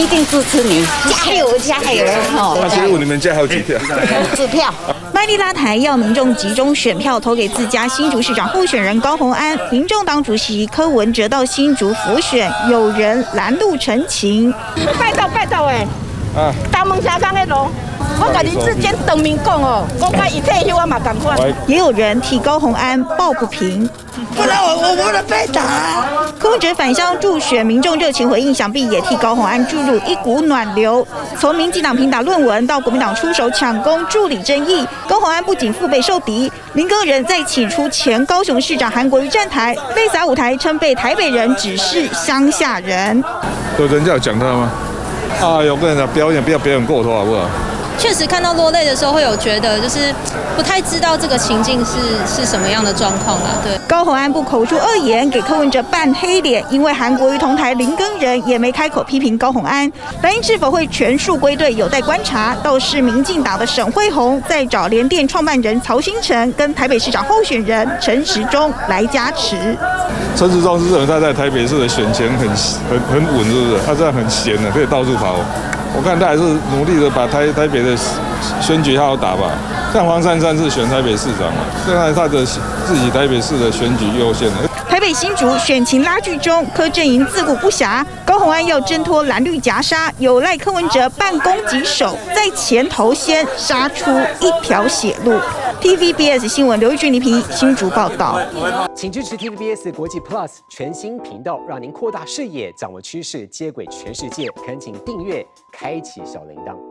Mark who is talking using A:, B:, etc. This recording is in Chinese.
A: 一定支持你，加油加油！哈，
B: 那所以你们家还有几票？
A: 支票。
C: 麦利拉台要民众集中选票投给自家新竹市长候选人高鸿安，民众党主席柯文哲到新竹辅选，有人拦路陈情。
D: 拜到拜到哎！啊，大门下刚的路。我跟林志坚等民讲哦，我讲一退休我嘛赶快。
C: 也有人替高红安抱不平，
D: 不然我我不能被打。
C: 柯文哲返乡助选，民众热情回应，想必也替高红安注入一股暖流。从民进党平打论文到国民党出手抢攻助理争议，高红安不仅腹背受敌，林耕仁再请出前高雄市长韩国瑜站台，被砸舞台，称被台北人只是乡下人。
B: 有人这样讲他吗？啊，有个人讲表演不要表演过头，好不好？
E: 确实看到落泪的时候，会有觉得就是不太知道这个情境是是什么样的状况啊。对，
C: 高虹安不口出恶言，给柯文哲扮黑脸，因为韩国瑜同台林根人也没开口批评高虹安，蓝营是否会全数归队有待观察。倒是民进党的沈惠宏在找联电创办人曹新成跟台北市长候选人陈时中来加持。
B: 陈时中是认为他在台北市的选前很很很稳，是不是？他这样很闲的，可以到处跑。我看他还是努力的把台台北的选举好好打吧。像黄珊珊是选台北市长嘛，现在他的自己台北市的选举优先了。
C: 台北新竹选情拉锯中，柯阵营自顾不暇，高虹安要挣脱蓝绿夹杀，有赖柯文哲半攻击手在前头先杀出一条血路。TVBS 新闻刘玉君、李平新竹报道，
F: 请支持 TVBS 国际 Plus 全新频道，让您扩大视野，掌握趋势，接轨全世界。恳请订阅，开启小铃铛。